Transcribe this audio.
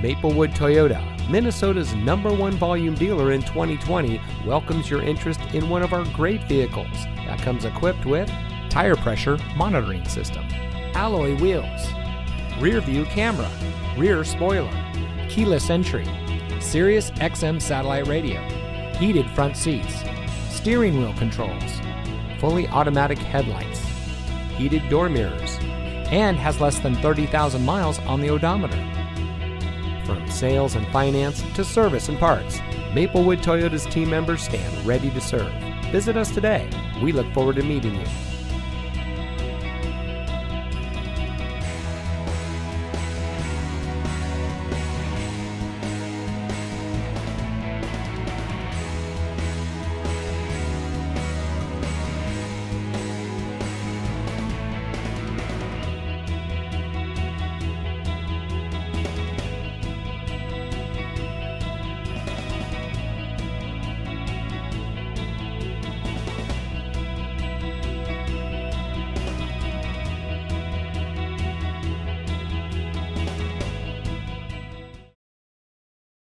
Maplewood Toyota, Minnesota's number one volume dealer in 2020, welcomes your interest in one of our great vehicles that comes equipped with tire pressure monitoring system, alloy wheels, rear view camera, rear spoiler, keyless entry, Sirius XM satellite radio, heated front seats, steering wheel controls, fully automatic headlights, heated door mirrors, and has less than 30,000 miles on the odometer. From sales and finance to service and parts, Maplewood Toyota's team members stand ready to serve. Visit us today. We look forward to meeting you.